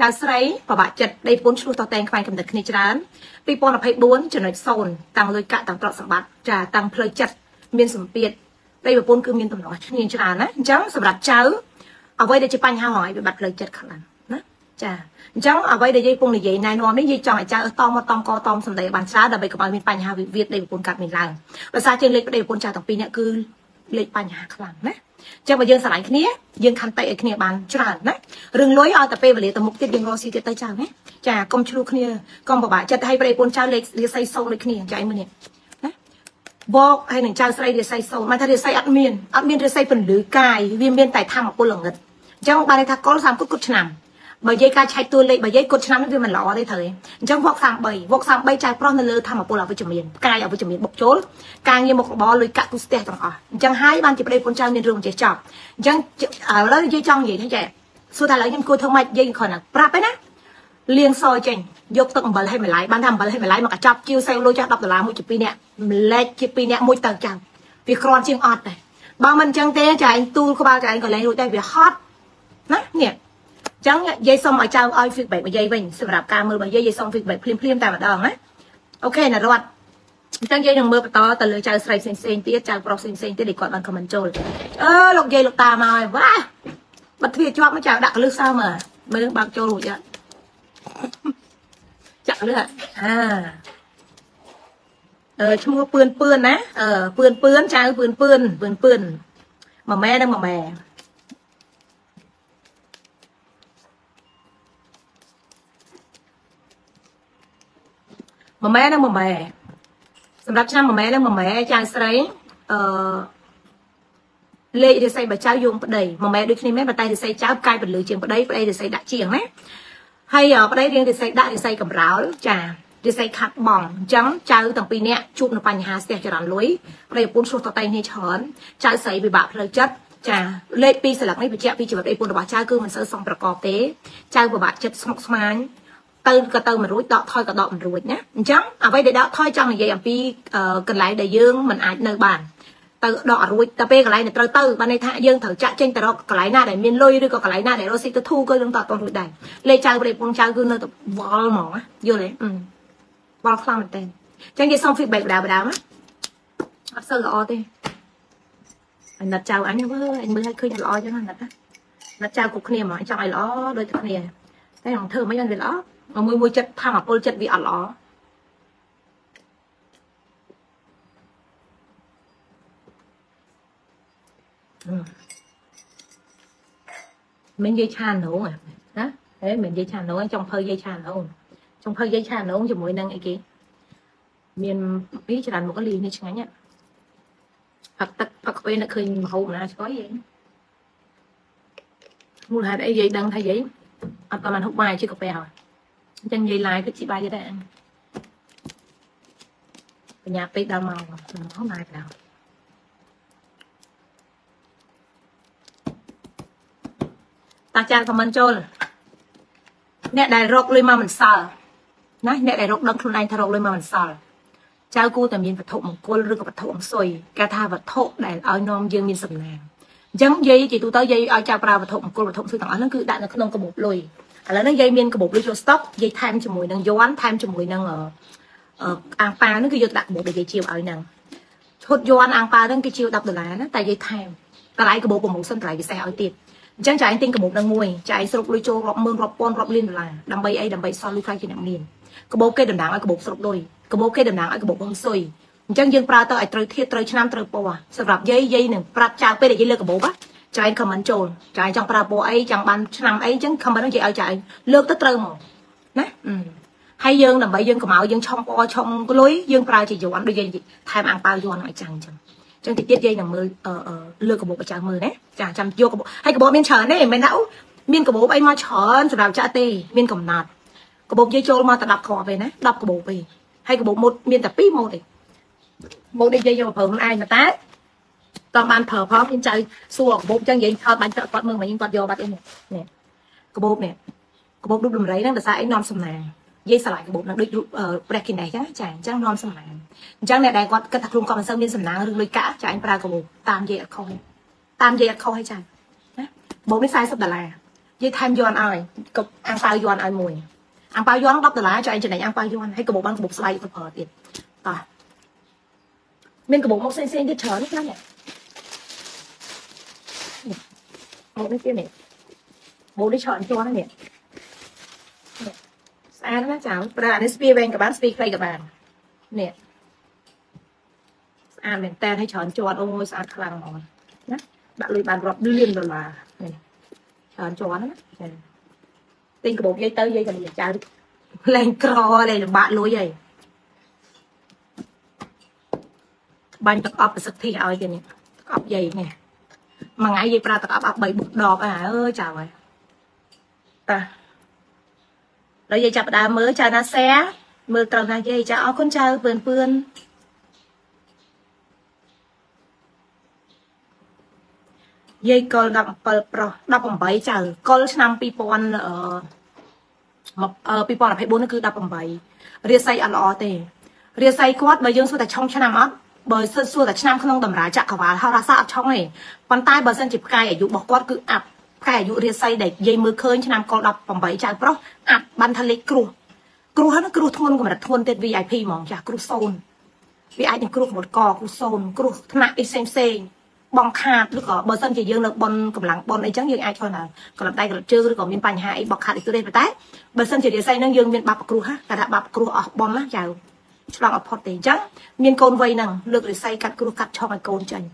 ចៅស្រីប្របាក់ចិត្តដេកប្រពន្ធឆ្លោះតតែងខ្វែងកំណត់គ្នាច្រើន2024ចំណុច0តាំងលុយកាក់តាំងទ្រព្យសម្បត្តិចាតាំងផ្លូវចិត្តមានសម្ពាធដេកប្រពន្ធគឺមានតំណគ្នាច្រើនណាអញ្ចឹងសម្រាប់ចៅអ្វីដែលជាបញ្ហាហងៃវិបត្តិផ្លូវចិត្តខ្លាំងណាចាអញ្ចឹងអ្វីដែលយាយពងនិយាយណែនាំនេះយាយចង់ឲ្យចៅតមកតំកតំសម្ដីបានច្រើនដើម្បីកុំឲ្យមានបញ្ហាវិវាទដេកប្រពន្ធកាត់មានឡើងដោយសារជាងលេខដេកប្រពន្ធចៅទាំងពីរនេះគឺលេខបញ្ហាខ្លាំងណា ចឹងបើយើងស្រឡាញ់គ្នាយើងខន្តីឲ្យគ្នាបានច្រើនណារឿងលុយឲ្យតែពេលវេលាទៅមុខទៀតយើងរកស៊ីទៀតទៅចៅណាចាកុំឆ្លោះគ្នាកុំពិបាកចិត្តឲ្យប្រិយពន្ធចៅលេខរាសីសូនដូចគ្នាចៅមើលនេះណាបកហើយនឹងចៅស្រីរាសីសូនមកថារាសីអត់មានអត់មានរាសីពន្លឺកាយវាមានតែធម្មពលល្ងិតអញ្ចឹងបានន័យថាកុល30គុតគុតឆ្នាំ បើនិយាយការឆែកតួលេខបើនិយាយគុតឆ្នាំនេះវាមិនល្អទេត្រូវទេអញ្ចឹងវក33វក33ចៅប្រុសនៅលើធម្មពលអវិជ្ជមានកាយអវិជ្ជមានបុកចូលការងារមុខរបរលុយកាក់ទូស្ទះទាំងអស់អញ្ចឹងហើយបានជាប្តីប្រពន្ធចៅមានរឿងចេះចប់អញ្ចឹងឥឡូវនិយាយចង់និយាយថាចេះសួរថាឥឡូវខ្ញុំគួរធ្វើម៉េចនិយាយគ្រាន់តែប្រាប់ឯណាលាងសចេញយកទឹកអំបិលឲ្យម្លាយបានថាអំបិលឲ្យម្លាយមកកញ្ចប់ជាវសេវលុយចាស់10ដុល្លារមួយជា2នាក់ម្លែកជា2នាក់មួយទៅចាំវាគ្រាន់ជាងអត់ដែរបើមិនអញ្ចឹងទេចាឯងទូលក្បាលចាឯងក៏លែងរួចដែរវាហត់ណានេះ ចឹងយាយសុំឲ្យចៅឲ្យ feedback មកយាយវិញសម្រាប់ការមើលរបស់យាយយាយសុំ feedback ភ្លាមភ្លាមតែម្ដងណាអូខេណារត់អញ្ចឹងយាយនឹងមើលបន្តទៅលើចៅស្រីផ្សេងផ្សេងទៀតចៅប្រុសផ្សេងផ្សេងទៀតដែលគាត់បាន comment ចូលអឺលោកយាយលោកតាមកហើយវ៉ាបាត់ទ្វាជាប់មកចៅដាក់កលឹះសើមើលមើលបើកចូលរួចអត់ចាក់លឹះអាអឺឈ្មោះពឿនពឿនណាអឺពឿនពឿនចៅពឿនពឿនពឿនពឿនមួយម៉ែនិងមួយម៉ែ មួយម៉ែនិងមួយម៉ែសម្រាប់ឆ្នាំមួយម៉ែនិងមួយម៉ែចៅស្រីអឺលេខរិស័យបើចៅយងប្តីមួយម៉ែដូចគ្នាមែនប៉ុន្តែរិស័យចៅកាយពលឺជាងប្តីប្តីរិស័យដាក់ជាងណាហើយប្តីរៀងរិស័យដាក់រិស័យកំរោលចារិស័យខាត់បងអញ្ចឹងចៅទាំងពីរនាក់ជួបនៅបញ្ហាស្ទះចរន្តលុយប្តីប្រពន្ធឆ្លោះតតែគ្នាច្រើនចៅស្រីពិបាកផ្លូវចិត្តចាលេខ2ស្លឹកនេះបញ្ជាក់ពីជីវិតអីពុនរបស់ចៅគឺមិនសូវសមប្រកបទេចៅពិបាកចិត្តស្មុគស្មាញ ទៅក៏ទៅមិនរួចដកថយក៏ដកមិនរួចណាអញ្ចឹងអ្វីដែលដកថយចង់និយាយអំពីកន្លែងដែលយើងមិនអាចនៅបានទៅដករួចតែពេលកន្លែងដែលត្រូវទៅបានន័យថាយើងត្រូវចាក់ចេញទៅរកកន្លែងណាដែលមានលុយឬក៏កន្លែងណាដែលរកស៊ីទៅធូរក៏យើងតតរួចដែរលេខចៅប្រេពងចៅគឺនៅតែវល់ហ្មងយល់ទេវល់ខ្លាំងមែនតើអញ្ចឹងនិយាយសុំ feedback បដាបដាណាអត់សូវល្អទេអញណាត់ចៅអញមើលអញមើលឲ្យឃើញល្អចឹងណាណាត់ណាត់ចៅគ្រប់គ្នាហ្មងចង់ឲ្យល្អដូចគ្នាតែខ្ញុំធ្វើមិនបានវាល្អ មួយមួយចិត្តធម្មពលចិត្តវាអត់ល្អមិននិយាយឆានងណាហេមិននិយាយឆានងចង់ភៅនិយាយឆានងចង់ភៅនិយាយឆានងជាមួយនឹងអីគេមានពីច្រើនមុខលីនេះឆ្ងាញ់ផឹកទឹកផឹកពេលនឹកឃើញមហូបណាឆ្កយឯងមូលហេតុអីយាយដឹងថាយាយអត់បានហូបបាយជាកាហ្វេហើយ អញ្ចឹងនិយាយ live គឺជីបាយទេដែរបញ្ញាពេកដល់មកហូបបាយដល់តាចាខមមិនចូលអ្នកដែលរកលុយមកមិនសល់ណាអ្នកដែលរកដឹងខ្លួនឯងថារកលុយមកមិនសល់ចៅគួរតែមានវត្ថុមង្គលឬក៏វត្ថុអំសុយគេថាវត្ថុដែលឲ្យនាំយើងមានសំណាងអញ្ចឹងយាយជាទូទៅយាយឲ្យចៅប្រើវត្ថុមង្គលវត្ថុអំសុយទាំងអស់ហ្នឹងគឺដាក់នៅក្នុងកាបូបលុយ ឥឡូវនេះយាយមានកាបូបលុយចូលស្តុកយាយថែមជាមួយនឹងយន់ថែមជាមួយនឹងអាំងប៉ាហ្នឹងគឺយកដាក់កាបូបដែលយាយជាវឲ្យហ្នឹងឈុតយន់អាំងប៉ាហ្នឹងគេជាវ10ដុល្លារណាតែយាយថែមកន្លែងកាបូបប្រមូលសិនកន្លែងពិសេសឲ្យទៀតអញ្ចឹងចាឯងទិញកាបូបនឹងមួយចាឯងស្រុកលុយចូលរាប់ម៉ឺនរាប់ពាន់រាប់លានដុល្លារដើម្បីអីដើម្បីសល់លុយខ្លាំងជាអ្នកមានកាបូបគេតំណាងឲ្យកាបូបស្រុកលុយកាបូបគេតំណាងឲ្យកាបូបហុំស៊ុយអញ្ចឹងយើងប្រើទៅឲ្យត្រូវធាតត្រូវឆ្នាំត្រូវពណ៌សម្រាប់យាយយាយនឹងប្រាប់ចៅពេលដែលយាយលើកាបូប ចៅឯងខមមិនចូលចៅឯងចង់ប្រើពណ៌អីចង់បានឆ្នាំអីអញ្ចឹងខមមិននឹងយាយឲ្យចៅឯងលើកទៅត្រូវមកណាហើយយើងដើម្បីយើងកម្ៅយើងឆុងពណ៌ឆុងលុយយើងប្រើជាយន់ដូចយាយថែមអាំងប៉ាវយន់ឲ្យចាំងអញ្ចឹងចឹងតិចទៀតយាយនឹងមើលលើកកាបូបឲ្យចាំមើលណាចាចាំយកកាបូបហើយកាបូបមានច្រើនទេមិនមែនថាអូមានកាបូបអីមកច្រើនសម្រាប់ចាក់ទេមានកំណត់កាបូបយាយចូលមកតែ10គ្រាប់ទេណា10កាបូបទេហើយកាបូបមុតមានតែ2ម៉ូតទេម៉ូតនេះយាយយកប្រើខ្លួនឯងម កតែតោះបានប្រើផងមានចៅសួរកាបូបចឹងយាយថតបាញ់គាត់មើលមកគាត់យកបាត់អីនេះនេះកាបូបនេះកាបូបរូបដំរីហ្នឹងដោយសារអីនាំសំណាងយាយឆ្លាញ់កាបូបហ្នឹងដូចព្រះគិណេសចឹងចាអញ្ចឹងនាំសំណាងអញ្ចឹងអ្នកដែលគាត់គិតថាខ្លួនគាត់មិនសូវមានសំណាងឬលុយកាក់ចាអញប្រើកាបូបតាមយាយអត់ខុសតាមយាយអត់ខុសហើយចាណាកាបូបនេះ40ដុល្លារយាយថែមយន់ឲ្យក៏អាំងប៉ាវយន់ឲ្យមួយអាំងប៉ាវយន់10ដុល្លារចុះឯងចំណេញអាំងប៉ាវយន់ហើយកបោបានកបោស្បែកទៅប្រើទៀតតោះមានកបោមកផ្សេងផ្សេងទៀតច្រើនណាស់នេះ មកនេះទៀតនេះបោនេះច្រើនជាន់ណាស់នេះស្អាតណាស់ចាប្រើអានេះស្ពីវែងក៏បានស្ពីខ្លីក៏បាននេះស្អាតមែនតើឲ្យច្រើនជាន់អូយស្អាតខ្លាំងហ្មងណាដាក់លុយបានរាប់លានដុល្លារនេះច្រើនជាន់ណាចាទិញកាបូបយាយទៅយាយក៏មានចៅលែងក្រលែងលំបាកលុយហើយបាញ់ទឹកអប់ប្រសិទ្ធិឲ្យទៀតនេះទឹកអប់យាយនេះ មួយថ្ងៃយាយប្រើទឹកអប់អស់3បុកដបអាអើយចៅហើយតាដល់យាយចាប់ដើមមើលចៅណាសែមើលត្រូវណាយាយចៅអរគុណចៅពឿនពឿនយាយកុល17ប្រុស18ចៅកុលឆ្នាំ2000អឺ2024នោះគឺ18រាសីអត់ល្អទេរាសីគាត់បើយើងសួរតែឆុងឆ្នាំអត់ បើសិនសួរតែឆ្នាំក្នុងតម្រាចក្រវាលហោរាសាស្ត្រអត់ឆុងទេប៉ុន្តែបើសិនជាផ្កាយអាយុរបស់គាត់គឺអាប់ផ្កាយអាយុរាសីដែលយាយមើលឃើញឆ្នាំកុល18ចៅប្រុសអាប់បានថាលេខគ្រោះគ្រោះហ្នឹងគ្រោះធ្ងន់កម្រិតធ្ងន់ទៀត VIP ហ្មងចាស់គ្រោះសូនវាអាចនឹងគ្រោះកម្រិតកគ្រោះសូនគ្រោះថ្នាក់អីផ្សេងផ្សេងបងខាតឬក៏បើសិនជាយើងនៅបនកម្លាំងបនអីចឹងយើងអាចធ្វើណាក្លឹបដៃក្លឹបជើងឬក៏មានបញ្ហាអីបកខាតអីទៅទេប៉ុន្តែបើសិនជារាសីហ្នឹងយើងមានបាបគ្រោះហ่ะតែថាបាបគ្រោះអស់បនណាចៅ ឆ្លងអត់ផុតទេអញ្ចឹងមានកូនវ័យហ្នឹងលើករិស័យកាត់គ្រោះកាត់ឆក់ឲ្យកូនចាញ់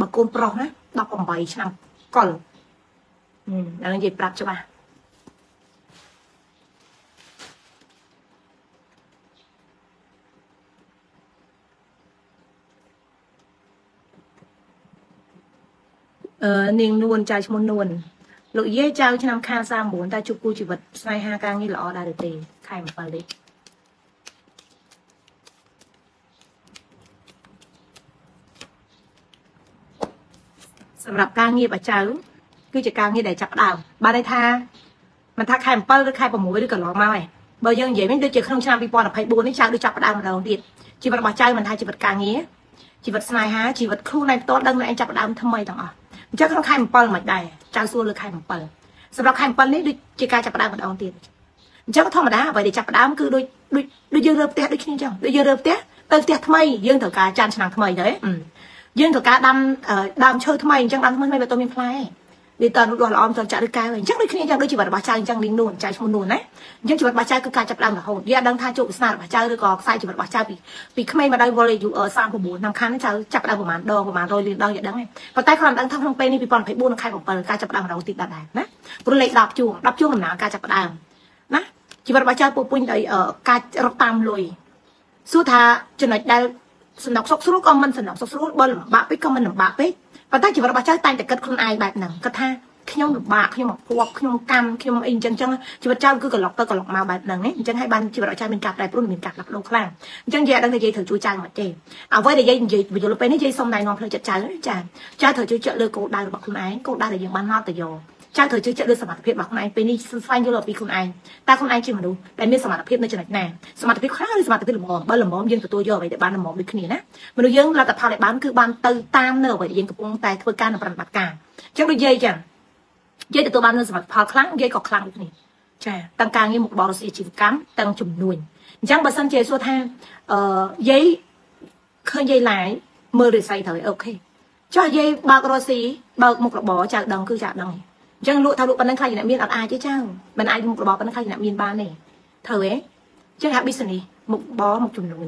បើកូនប្រុសណា18ឆ្នាំកុលហ្នឹងនិយាយប្រាប់ច្បាស់អឺនាងនួនចៅឈ្មោះនួនលោកយាយចៅឆ្នាំខា39តើជួបគូជីវិតស្នេហាការងារល្អដែរឬទេខែ7នេះ សម្រាប់ការងារបើចៅគឺជាការងារដែលចាប់ដើមបានន័យថាមិនថាខែ7ឬខែ6ឬកន្លងមកឯងបើយើងនិយាយវិញដូចជាក្នុងឆ្នាំ2024នេះចៅដូចចាប់ដើមម្ដងទៀតជីវិតរបស់ចៅមិនថាជីវិតការងារជីវិតស្នេហាជីវិតខ្លួនឯងផ្ទាល់ដឹងថាឯងចាប់ដើមថ្មីទាំងអស់អញ្ចឹងក្នុងខែ7មិនដែរចៅសួរលើខែ7សម្រាប់ខែ7នេះដូចជាការចាប់ដើមម្ដងទៀតអញ្ចឹងធម្មតាអ្វីដែលចាប់ដើមគឺដូចដូចដូចយើងរើផ្ទះដូចគ្នាអញ្ចឹងដូចយើងរើផ្ទះទៅផ្ទះថ្មីយើងត្រូវការចានឆ្នាំងថ្មីទៅ យើងត្រូវការដាំដើមឈើថ្មីអញ្ចឹងដើមថ្មីមិនទៅមានផ្លែវាតើនោះល្អទៅចាក់ឬកែវអញ្ចឹងដូចគ្នាអញ្ចឹងដូចជីវិតរបស់ចៅអញ្ចឹងលីងនួនចៅឈ្មោះនួនណាអញ្ចឹងជីវិតរបស់ចៅគឺការចាប់ដើមរហូតយើងដឹងថាជោគវាសនារបស់ចៅឬក៏ខ្សែជីវិតរបស់ចៅពីពីក្មេងមកដល់វល់អាយុ39ឆ្នាំខាងចៅចាប់ដើមប្រហែលដងប្រហែល100លានដងយ៉ាងដឹងទេប៉ុន្តែគ្រាន់ដឹងថាក្នុងពេលនេះ2024នៅខែ7ការចាប់ដើមរហូតទីដល់ដែរណាព្រោះលេខ10ជួង10ជួងដំណើរការចាប់ដើមណាជីវិតរបស់ចៅពោពេញដោយការរកតាមលុយសួរថាចំណុចដែល សំណុកសុកស្រួលក៏មិនសំណុកសុកស្រួលបើលំបាកពេកក៏មិនលំបាកពេកប៉ុន្តែជីវិតរបស់ចៅតែងតែគិតខ្លួនឯងបែបហ្នឹងគិតថាខ្ញុំលំបាកខ្ញុំមកពួបខ្ញុំកម្មខ្ញុំអីអញ្ចឹងចឹងជីវិតចៅគឺកន្លុកទៅកន្លុកមកបែបហ្នឹងអញ្ចឹងហើយបានជីវិតរបស់ចៅមានការប្រែប្រួលមានការផ្លាស់ប្ដូរខ្លាំងអញ្ចឹងយាយអត់ដឹងថាយាយត្រូវជួយចៅមកទេអ្វីដែលយាយនិយាយបញ្យល់ពេលនេះយាយសុំណែនាំផ្លូវចិត្តចៅចាចៅត្រូវជួយចិត្តលើគោលដៅរបស់ខ្លួនឯងគោលដៅដែលយើងបានមកទៅយក ចៅត្រូវជឿជាក់លើសមត្ថភាពរបស់ខ្លួនឯងពេលនេះស្វែងយល់អំពីខ្លួនឯងតើខ្លួនឯងជាមនុស្សដែលមានសមត្ថភាពនៅចំណុចណាសមត្ថភាពខ្លាំងឬសមត្ថភាពល្មមបើល្មមយើងទទួលយកអ្វីដែលបានល្មមដូចគ្នាណាមនុស្សយើងលទ្ធផលដែលបានគឺបានទៅតាមនៅអ្វីដែលយើងកំពុងតែធ្វើការនៅប្រតិបត្តិការអញ្ចឹងដូចយាយចឹងយាយទទួលបាននូវសមត្ថផលខ្លាំងយាយក៏ខ្លាំងដូចគ្នាចាទាំងការងារមុខបរិស័ទជីវកម្មទាំងជំនួញអញ្ចឹងបើសិនជាសួរថាអឺយាយឃើញយាយឡាយមើលរិស័យត្រូវអូខេចុះយាយបើករស់ស៊ីបើកមុខរបរចៅដឹងគឺចៅដឹង អញ្ចឹងលក់ថាលក់ប៉ុណ្ណឹងខ្លាចអ្នកមានអត់អាចទេចៅមិនអាចមុខរបរប៉ុណ្ណឹងខ្លាចអ្នកមានបានទេត្រូវទេអញ្ចឹងថា business មុខបរមុខជំនួញ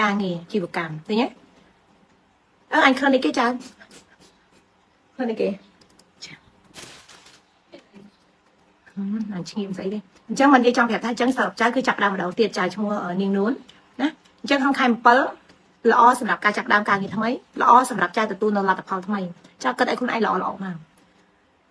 ការងារជីវកម្មឃើញទេអើអញឃើញនេះគេចៅឃើញនេះគេអញឈ្ងៀមស្អីទេអញ្ចឹងមិននិយាយចង់ប្រាប់ថាអញ្ចឹងសរុបចៅគឺចាប់ដើមម្ដងទៀតចៅឈ្មោះនាងនួនណាអញ្ចឹងក្នុងខែ7ល្អសម្រាប់ការចាប់ដើមការងារថ្មីល្អសម្រាប់ចៅទទួលនៅលទ្ធផលថ្មីចៅគិតឲ្យខ្លួនឯងល្អល្អមក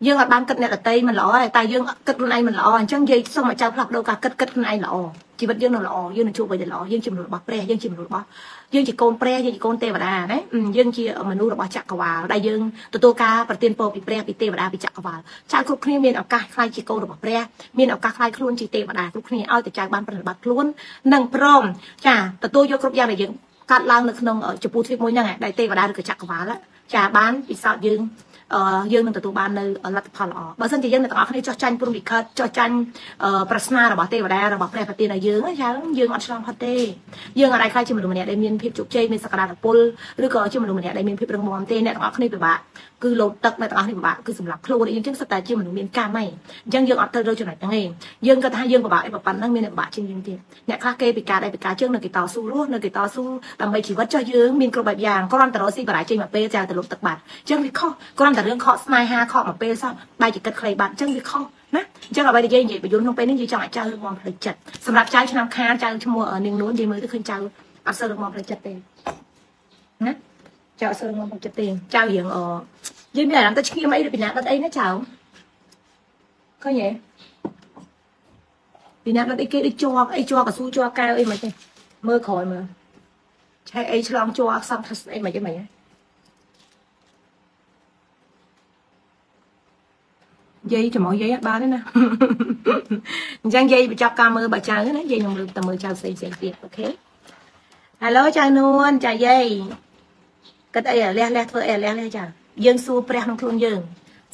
យើងអត់បានគិតអ្នកដតីមិនល្អទេតែយើងគិតខ្លួនឯងមិនល្អអញ្ចឹងនិយាយសូមឲ្យចៅផ្លាស់ប្ដូរការគិតគិតខ្លួនឯងល្អជីវិតយើងនៅល្អយើងនឹងជួបអ្វីដែលល្អយើងជាមនុស្សរបស់ព្រះយើងជាមនុស្សរបស់យើងជាកូនព្រះយើងជាកូនទេវតាណាយើងជាមនុស្សរបស់ចក្រវាលដែលយើងទទួលការប្រទានពរពីព្រះពីទេវតាពីចក្រវាលចៅគ្រប់គ្នាមានឱកាសខ្លាយជាកូនរបស់ព្រះមានឱកាសខ្លាយខ្លួនជាទេវតាគ្រប់គ្នាឲ្យតែចៅបានប្រតិបត្តិខ្លួននិងព្រមចាទទួលយកគ្រប់យ៉ាងដែលយើងកាត់ឡើងនៅក្នុងចំពោះទ្វីបមួយហ្នឹងដែលទេវតាឬក៏ចក្រវាលចាបានពិសោធន៍យើង យើងនឹងទទួលបាននៅលទ្ធផលល្អបើមិនជាយើងទាំងអស់គ្នាចោះចាញ់ព្រំវិខិតចោះចាញ់ប្រស្នារបស់ទេវតារបស់ព្រះប្រទានឲ្យយើងយ៉ាងយើងអត់ឆ្លងផុតទេយើងអាចខ្លាចជាមនុស្សម្នាក់ដែលមានភាពជោគជ័យមានសក្តានុពលឬក៏ជាមនុស្សម្នាក់ដែលមានភាពរឹងមាំទេអ្នកទាំងអស់គ្នាពិបាក គឺលោតទឹកអ្នកទាំងអស់គ្នាពិបាកគឺសម្រាប់ខ្លួនយើងចឹងសិតតែជាមនុស្សមានកម្មឯងអញ្ចឹងយើងអត់ត្រូវរើចំណុចហ្នឹងឯងយើងគាត់ថាយើងពិបាកឯប៉ុណ្ណឹងមានអ្នកពិបាកជាងយើងទៀតអ្នកខ្លះគេពិការដែរពិការជើងនៅគេតស៊ូរស់នៅគេតស៊ូដើម្បីជីវិតចុះយើងមានគ្រប់បែបយ៉ាងគ្រាន់តែរកស៊ីបរាជ័យមួយពេលចាទៅលុបទឹកបាត់អញ្ចឹងវាខុសគ្រាន់តែរឿងខកស្នេហាខកមួយពេលសោះបែរជាគិតខ្លីបាត់អញ្ចឹងវាខុសណាអញ្ចឹងអ្វីដែលយើងនិយាយបញ្យលក្នុងពេលនេះយើងចង់ឲ្យចៅរឹងមាំផ្លូវចិត្តសម្រាប់ចៅឆ្នាំខានចៅឈ្មោះនាងនួននិយាយមើលទៅឃើញចៅអត់សូវរឹងមាំផ្លូវចិត្តទេណា ចៅអត់សូវរឹងមាំផ្លូវចិត្តទេចៅរៀងអយើងមានអារម្មណ៍ទៅឈ្ងៀមអីពីណាដិតអីណាចៅឃើញទេពីណាដិតអីគេដូចជាប់អីជាប់កស៊ូជាប់កែវអីមិនទេមើលក្រោយមើលឆែអីឆ្លងជាប់សំថាស្អីមិនទេមិនទេយាយចំអយាយអត់បានទេណាអញ្ចឹងយាយបញ្ចប់ការមើលបើចៅណាយាយនឹងលើកទៅមើលចៅផ្សេងផ្សេងទៀតអូខេហេឡូចៅនួនចាយាយ គិតអីលះលះធ្វើអីលះលះចាយើងសួរព្រះក្នុងខ្លួនយើង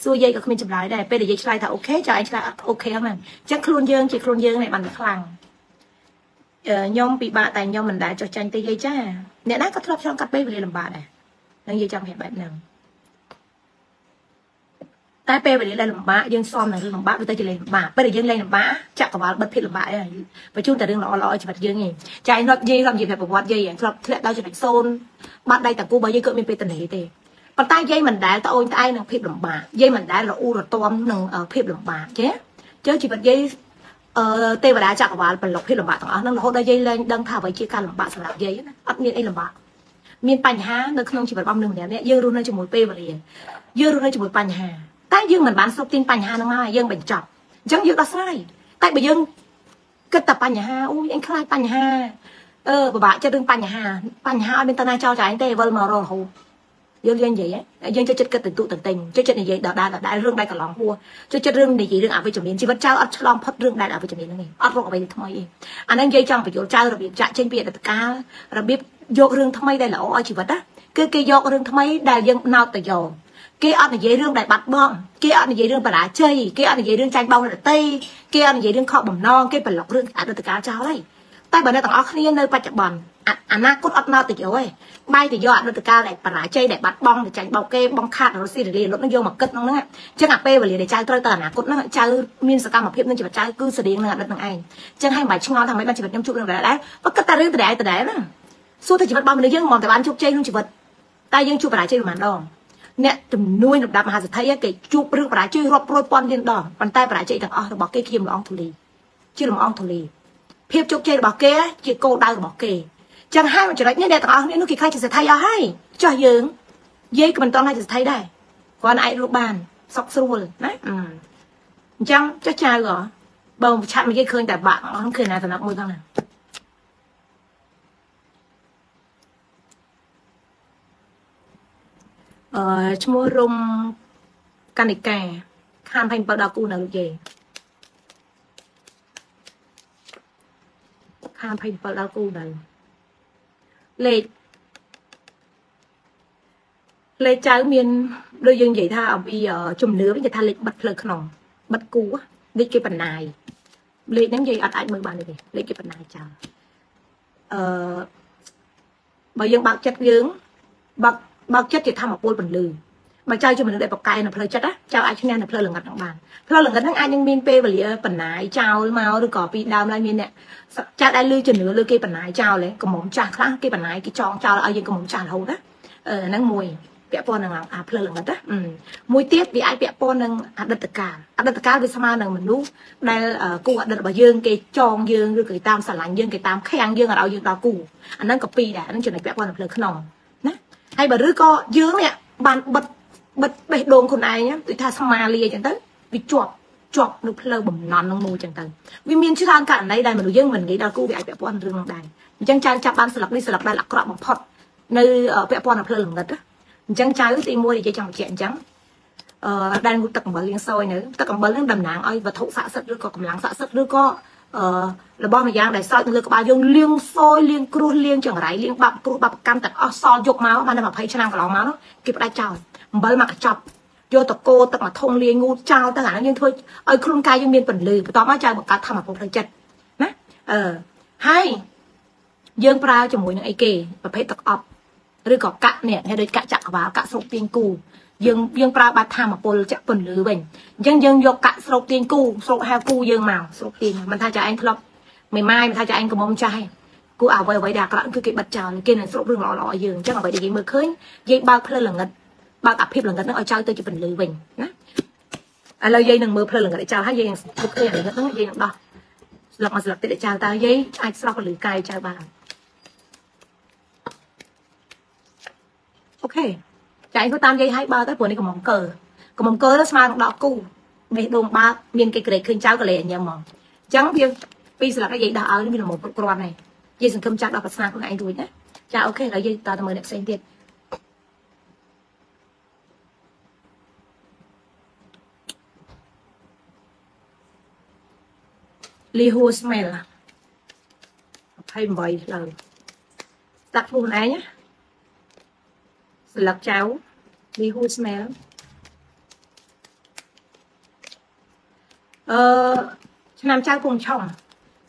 សួរយាយក៏គ្មានចម្លើយដែរពេលដែលយាយឆ្លើយថាអូខេចាឯងឆ្លើយអត់អូខេហ្នឹងអញ្ចឹងខ្លួនយើងជាខ្លួនយើងនេះបានខ្លាំងខ្ញុំពិបាកតែខ្ញុំមិនដែលចោះចាញ់ទៅយាយចាអ្នកណាក៏ធ្លាប់ឆ្លងកាត់ពេលវេលាលំបាកដែរនឹងយាយចង់ប្រាប់បែបហ្នឹង តែពេលវេលាដែលលំបាកយើងសមនឹងរឿងលំបាកវាទៅជាលេងលំបាកពេលដែលយើងលេងលំបាកចក្រវាលបិទភាពលំបាកឯងបញ្ជូនតែរឿងល្អល្អជីវិតយើងឯងចាញ់រត់យាយរត់និយាយប្រវត្តិយាយធ្លាប់ធ្លាក់ដល់ចំណុចសូន្យបាត់ដៃតាគូបើយាយក៏មានពេលតនេទេប៉ុន្តែយាយមិនដែលត្អូញត្អែនឹងភាពលំបាកយាយមិនដែលរអ៊ូរទាំនឹងភាពលំបាកចេះជើជីវិតយាយអឺទេវតាចក្រវាលប្រឡុកភាពលំបាកទាំងអស់ហ្នឹងរហូតដល់យាយលែងដឹងថាអ្វីជាការលំបាកសម្រាប់យាយណាអត់មានអីលំបាកមានបញ្ហានៅក្នុងជីវិតរបស់មនុស្សម្នាក់យើងរស់នៅជាមួយពេលវេលាយើងរស់នៅជាមួយបញ្ហា តែយើងមិនបានស្រុកទាញបញ្ហាហ្នឹងមកយើងបញ្ចប់អញ្ចឹងយើងដោះស្រាយតែបើយើងគិតតែបញ្ហាអូយអញខ្លាចបញ្ហាអឺពិបាកចិត្តរឿងបញ្ហាបញ្ហាអត់មានតណាចោលចាញ់ទេវិលមករហូតយើងយើងនិយាយយើងចូលចិត្តគិតទៅទូទៅទិញចូលចិត្តនិយាយដដែលដដែលរឿងដែលកន្លងហួរចូលចិត្តរឿងនិយាយរឿងអវិជ្ជមានជីវិតចៅអត់ឆ្លងផុតរឿងដែលអវិជ្ជមានហ្នឹងឯងអត់រកអ្វីថ្មីឯងអាហ្នឹងនិយាយចង់បញ្យល់ចៅរបៀបចាក់ចេញពីអតីតកាលរបៀបយករឿងថ្មីដែលល្អឲ្យជីវិតណាគឺគេយករឿងថ្មីដែលយើងណោតទៅយក គេអត់និយាយរឿងដែលបាត់បង់គេអត់និយាយរឿងបរាជ័យគេអត់និយាយរឿងចាញ់បោករតីគេអត់និយាយរឿងខកបំណងគេប្រឡុករឿងអតីតកាលចោលហើយតែបើអ្នកទាំងអស់គ្នានៅបច្ចុប្បន្នអនាគតអត់មកទៅយកទេបាយទៅយកអតីតកាលដែលបរាជ័យដែលបាត់បង់ទៅចាញ់បោកគេបងខាត់រស់ស៊ីរលីលុតនឹងយកមកគិតក្នុងហ្នឹងអញ្ចឹងអាពេលវេលាដែលចៅត្រូវទៅអនាគតហ្នឹងចៅមានសកម្មភាពនឹងជីវិតចៅគឺស្តៀងនឹងអតីតហ្នឹងឯងអញ្ចឹងហើយមិនបាច់ឆ្ងល់ថាមិនបានជីវិតខ្ញុំជួបរឿងដែរដែរបើគិតតែរឿងដដែលដដែលណាសួរតែជីវិតរបស់មនុស្សយើងមកតែបានជោគជ័យក្នុងជីវិតតែយើងជួបបរាជ័យប្រហែលដង អ្នកជំនួយលំដាប់មហាសេដ្ឋីគេជួបរឿងបរាជ័យរាប់រយពាន់លានដងប៉ុន្តែបរាជ័យទាំងអស់របស់គេជាលំអងធូលីជាលំអងធូលីភាពជោគជ័យរបស់គេជាគោលដៅរបស់គេចឹងហើយចំណុចនេះអ្នកទាំងអស់នេះនោះគេខ្លាចជាសេដ្ឋីអស់ហើយចោះយើងយាយក៏មិនតន់ឲ្យសេដ្ឋីដែរគាត់អាចរកបានសុកស្រួលណាអញ្ចឹងចុះចៅហ៎បើឆាត់មកគេឃើញតែបាក់អស់ឃើញណាសំណាក់មួយផងណា អឺឈ្មោះរុំកនិកាខាន27ដល់គូនៅលោកយាយខាន27ដល់គូនៅលេខលេខចៅមានដូចយើងនិយាយថាអំពីជំនឿវិញគេថាលេខបិទផ្លូវក្នុងបិទគូលេខគេបណ្ណាយលេខហ្នឹងនិយាយអត់អាចមើលបានទេលេខគេបណ្ណាយចៅអឺបើយើងបើកចិត្តយើងបើក បើកចិត្តជាធម្មពលពន្លឺបើចៅជាមនុស្សដែលប្រកែនៅផ្លូវចិត្តណាចៅអាចឈ្នះនៅផ្លូវលងឹតហ្នឹងបានផ្លូវលងឹតហ្នឹងអាចនឹងមានពេលវេលាបណ្ណាយចោលមកឬក៏ពីដើមឡើយមានអ្នកចៅដែលលឺជំនឿលើគេបណ្ណាយចោលទេកំមុំចាស់ខ្លះគេបណ្ណាយគេចងចោលឲ្យយើងកំមុំចាស់រហូតណាអឺហ្នឹងមួយពាក់ព័ន្ធនឹងអាផ្លូវលងឹតណាមួយទៀតវាអាចពាក់ព័ន្ធនឹងអតីតកាលអតីតកាលវាស្មើនឹងមនុស្សដែលគូអតីតរបស់យើងគេចងយើងឬក៏គេតាមស្រឡាញ់យើងគេតាមខាំងយើងឲ្យយើងដល់គូអាហ្នឹងក៏ពីរដែរអាហ្នឹងចំណុចពាក់ព័ន្ធនឹងផ្លូវក្នុងណា ហើយបើឬក៏យើងនេះបានបិទបិទបេះដូងខ្លួនឯងដូចថាស្មាលាអញ្ចឹងទៅវាជាប់ជាប់នៅផ្លូវបំណន់នឹងមួយអញ្ចឹងទៅវាមានច្រើនករណីដែលមនុស្សយើងមិនងាយដល់គូវាអាចពាក់ព័ន្ធរឿងនោះដែរអញ្ចឹងចៅចាប់បានស្លឹកនេះស្លឹកដែលអាក្រក់បំផុតនៅពាក់ព័ន្ធនឹងផ្លូវលងឹតអញ្ចឹងចៅទី1និយាយចង់បញ្ជាក់អញ្ចឹងអឺដែលងូតទឹកអំបិលលាងសយនៅទឹកអំបិលនឹងតំណាងឲ្យវត្ថុស័ក្តិសិទ្ធិឬក៏កម្លាំងស័ក្តិសិទ្ធិឬក៏ អឺរបស់មួយយ៉ាងដែលសោចនៅលើក្បាលយើងលាងសយលាងគ្រោះលាងចង្រៃលាងបាប់គ្រោះបាប់កម្មទាំងអស់សល់យកមកបានតែ20ឆ្នាំកន្លងមកនោះគេផ្ដាច់ចោលអំបិលមកកញ្ចប់យកតកោទឹកមួយធុងលាយងូតចោលទៅអាហ្នឹងយើងធ្វើឲ្យខ្លួនកាយយើងមានពន្លឺបន្ទាប់មកចៅបង្កើតធម្មពលផ្លូវចិត្តណាអឺហើយយើងប្រើជាមួយនឹងអីគេប្រភេទទឹកអប់ឬក៏កាក់នេះគេដូចកាក់ចក្រវាលកាក់ស្រុកទៀងគូ យើងយើងប្រើបាត់ធម្មពលចាក់ពន្លឺវិញអញ្ចឹងយើងយកកាក់ស្រុកទៀងគូស្រុកហៅគូយើងមកស្រុកទៀងមិនថាចាឯងធ្លាប់មិនម៉ាយមិនថាចាឯងកំមុំចាស់ឯងគូអ្វីអ្វីដែលអាក្រក់គឺគេបិទចោលគេនឹងស្រុករឿងល្អល្អយើងអញ្ចឹងអ្វីដែលយើងមើលឃើញយើងបើកផ្លូវល្ងិតបើកអាភិបល្ងិតនឹងឲ្យចៅទៅជាពន្លឺវិញណាឥឡូវយាយនឹងមើលផ្លូវល្ងិតឲ្យចៅហើយយាយនឹងពុកគ្នាល្ងិតហ្នឹងយាយនឹងដោះស្លឹកមកស្លឹកទៀតឲ្យចៅតើយាយអាចស្រស់ពន្លឺកាយចៅបានអូខេ ចាធ្វើតាមយាយឲ្យបើទៅព្រោះនេះកំងកើកំងកើទៅស្មើនឹងដកគូបេះដូងបើកមានគេក្រេកឃើញចៅក៏លេញញ៉ាំហ្មងអញ្ចឹងវាពីស្លាប់ឲ្យយាយដោះឲ្យមានល្មមគ្រប់គ្រាន់ហើយយាយសង្ឃឹមចាស់ដល់ប្រស្នាខ្លួនឯងរួចណាចាអូខេឥឡូវយាយតទៅមើលអ្នកផ្សេងទៀតលីហួស្មែល28ផ្លូវដាក់ខ្លួនឯងណា ស្លឹកចៅលីហួស្មែលអឺឆ្នាំចៅពងឆុង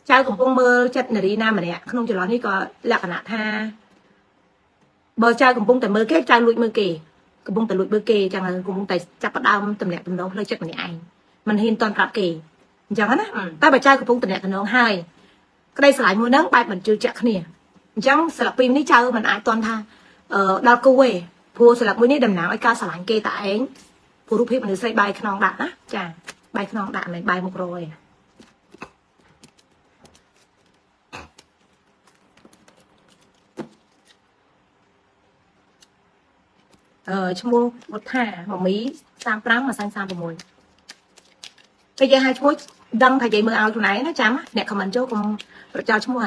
ចៅកំពុងមើលចិត្តនារីណាម្នាក់ក្នុងចន្លោះនេះក៏លក្ខណៈថាបើចៅកំពុងតែមើលគេចៅលួចមើលគេកំពុងតែលួចមើលគេចឹងកំពុងតែចាប់ផ្ដើមតំណាក់តំណងផ្លូវចិត្តម្នាក់ឯងមិនហ៊ានតន់ប្រាប់គេអញ្ចឹងណាតែបើចៅកំពុងតំណាក់តំណងហើយក្តីស្រឡាញ់មួយហ្នឹងបែបមិនជឿជាក់គ្នាអញ្ចឹងស្លឹកពីរនេះចៅមិនអាចតន់ថាអឺ ដល់គូទេព្រោះស្លឹកមួយនេះតំណាងឲ្យការស្រឡាញ់គេតែឯងព្រោះរូបភាពមនុស្សស្រីបាយខ្នងដាក់ណាចាបាយខ្នងដាក់មិនបាយមុខរយទេអឺឈ្មោះវុថាម៉មី35អាសាញ់36ពេលយើងហៅឈ្មោះដឹងថានិយាយមើលឲ្យខ្លួនឯងណាចាំអ្នកខមមិនចូលកុំប្រចោលឈ្មោះ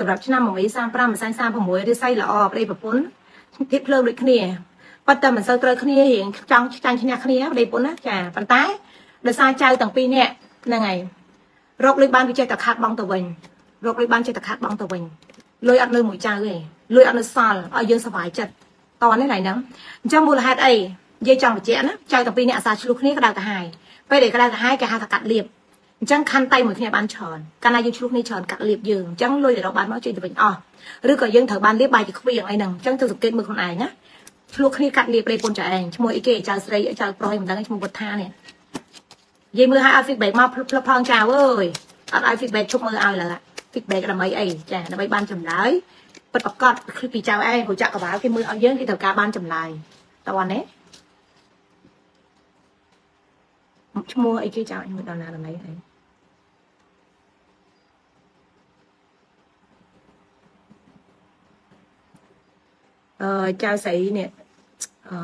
សម្រាប់ឆ្នាំ2035ម្សៅ36ឬស័យល្អប្តីប្រពន្ធភាពភ្លើងដូចគ្នាប៉ុន្តែមិនសូវត្រូវគ្នារៀងចង់ចាញ់ឈ្នះគ្នាប្តីប្រពន្ធណាចាប៉ុន្តែដោយសារចៅទាំងពីរនាក់ហ្នឹងហើយរកលុយបានវាចេះតែខាត់បងទៅវិញរកលុយបានចេះតែខាត់បងទៅវិញលុយអត់នៅមួយចៅទេលុយអត់នៅសល់ឲ្យយើងសុវ័យចិត្តតនេះឡើយហ្នឹងអញ្ចឹងមូលហេតុអីនិយាយចង់បញ្ជាក់ណាចៅទាំងពីរនាក់អាសាឆ្លុះគ្នាក្តៅកាហាយពេលដែលក្តៅកាហាយគេហៅថាកាត់លៀប អញ្ចឹងខណ្ឌតៃមួយគ្នាបានច្រើនកាលណាយើងឆ្លុះគ្នាច្រើនកាត់លៀបយើងអញ្ចឹងលុយដែលរកបានមកជួយទៅវិញអស់ឬក៏យើងត្រូវបានលៀបបាយជាខ្វៀងអីហ្នឹងអញ្ចឹងទៅសង្កេតមើលខ្លួនឯងណាឆ្លុះគ្នាកាត់លៀបលេពុនចៅឯងឈ្មោះអីគេចៅស្រីចៅប្រុសមិនដឹងឈ្មោះវុធានេះនិយាយមើលឲ្យឲ្យ feedback មកផ្លឹបផងចៅអើយអត់ឲ្យ feedback ជប់មើលឲ្យឡើយ feedback ដើម្បីអីចាដើម្បីបានចម្លើយពិតប្រកបពីចៅឯងព្រោះចក្រវាលគេមើលឲ្យយើងគេត្រូវការបានចម្លើយតើណាឈ្មោះអីគេចៅអញមើលដល់ណាដល់ណីអីអឺ ចៅស្រីនេះអឺ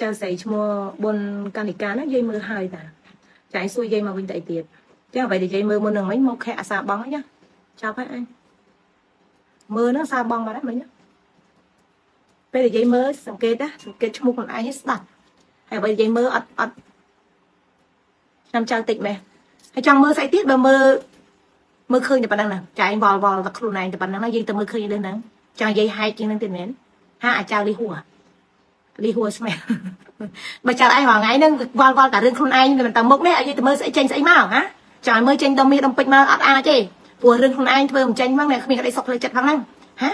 ចៅស្រីឈ្មោះបុនកានិកាណាយាយមើលហើយតាចាយសួរយាយមកវិញទៅអីទៀតចឹងអ្វីដែលយាយមើលមុ ននឹងមិញមកខែអាសាបងហ្នឹងចាប់ហើយអញមើលហ្នឹងសាបងបាត់ហើយមិញពេលដែលយាយមើលសង្កេតណាសង្កេតឈ្មោះខ្លួនឯងឲ្យស្ដាប់ហើយអ្វីយាយមើលអត់អត់ឆ្នាំចៅតិចម៉េះហើយចង់មើលស្អីទៀតបើមើលមើលឃើញតែប៉ុណ្ណឹងណាចាយវល់វល់តែខ្លួនឯងតែប៉ុណ្ណឹងណាយើងទៅមើលឃើញលើហ្នឹងចង់និយាយហែកជាងហ្នឹងទៀតមែនហាអាចៅលីហួរលីហួរស្មែបើចៅឯងរាល់ថ្ងៃហ្នឹងវល់វល់តែរឿងខ្លួនឯងមិនទៅមុខនេះឲ្យនិយាយទៅមើលស្អីចេញស្អីមកណាចៅឲ្យមើលចេញដុំមាសដុំពេជ្រមកអត់អាចទេព្រោះរឿងខ្លួនឯងធ្វើមិនចេញមកអ្នកគ្មានក្តីសុខផ្លូវចិត្តផងហ្នឹងហា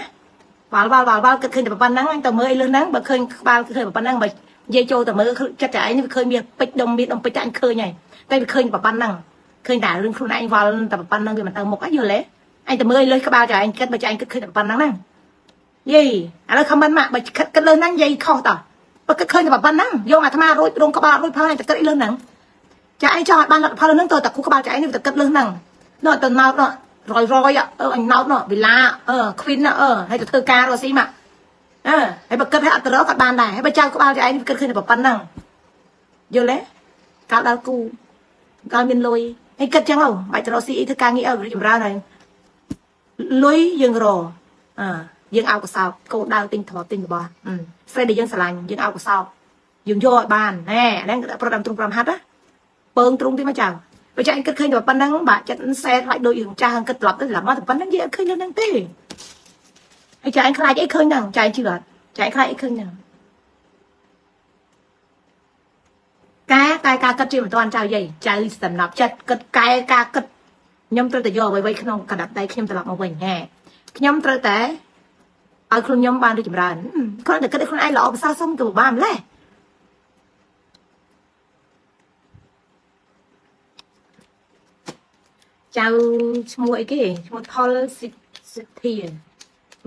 វល់វល់វល់វល់គិតឃើញតែប៉ុណ្ណឹងទៅមើលអីលឿនហ្នឹងបើឃើញក្បាលឃើញប៉ុណ្ណឹងបើនិយាយចូលទៅមើលចិត្តចៅឯងវាឃើញមានពេជ្រដុំមាសដុំពេជ្រតែអញឃើញហើយតែវាឃើញប៉ុណ្ណឹងឃើញតែរឿងខ្លួនឯងវល់តែប៉ុណ្ណឹងវាមិនទៅមុខអីយល់ទេអញទៅមើលលើក្បាលចៅឯងគិតបើចៅឯងគិតឃើញតែប៉ុណ្ណឹងហ្នឹងយីឥឡូវខមមិនមកបើគិតគិតលើហ្នឹងយាយខុសតោះបើគិតឃើញតែប៉ុណ្ណឹងយកអាត្មារួចរងក្បាលរួចផងតែគិតអីលើហ្នឹងចាឯងចង់ឲ្យបានលទ្ធផលហ្នឹងទៅតែគូក្បាលចាឯងនេះទៅគិតលើហ្នឹងនោះទៅណោតនោះ រយរយអឺអញណោតនោះវិឡាអឺខ្វីនអឺហើយទៅធ្វើការរកស៊ីមកអឺហើយបើគិតឲ្យអត់ទៅរកក៏បានដែរហើយបើចៅក្បាលចាឯងគិតឃើញតែប៉ុណ្ណឹងយល់ទេកាលដល់គូកាលមានលុយឯងគិតចឹងហ៎បាច់ទៅរកស៊ីអីធ្វើការងារឲ្យចម្រើនហើយលុយយើងរអឺយើងឲ្យកសោបកោដៅទិញធម៌ទិញរបស់ស្រីដែលយើងស្រឡាញ់យើងឲ្យកសោបយើងយកឲ្យបានណែហ្នឹងប្រដាំទ្រង់ប្រមហាត់ណាពើងទ្រង់ទីមកចៅ បើចាអញគិតឃើញតែប៉ុណ្្នឹងបាទចិត្តសែខ្លាចដូចរឿងចាស់គិតត្រឡប់ទៅត្រឡប់មកតែប៉ុណ្្នឹងយើងអត់ឃើញរឿងហ្នឹងទេហើយចាអញខ្លាចអីឃើញហ្នឹងចាអញជឿអត់ចាអញខ្លាចអីឃើញហ្នឹងកែកែការគិតជាមិនទាន់ចៅយាយចៅសំណប់ចិត្តគិតកែការគិតខ្ញុំត្រូវតែយកអ្វីៗក្នុងកណ្ដាប់ដៃខ្ញុំត្រឡប់មកវិញហែខ្ញុំត្រូវតែឲ្យខ្លួនខ្ញុំបានរីកចម្រើនគ្រាន់តែគិតឲ្យខ្លួនឯងល្អប្រសើរសុំទៅបានម្លេះ ចៅឈ្មោះអីគេឈ្មោះថុលសិទ្ធា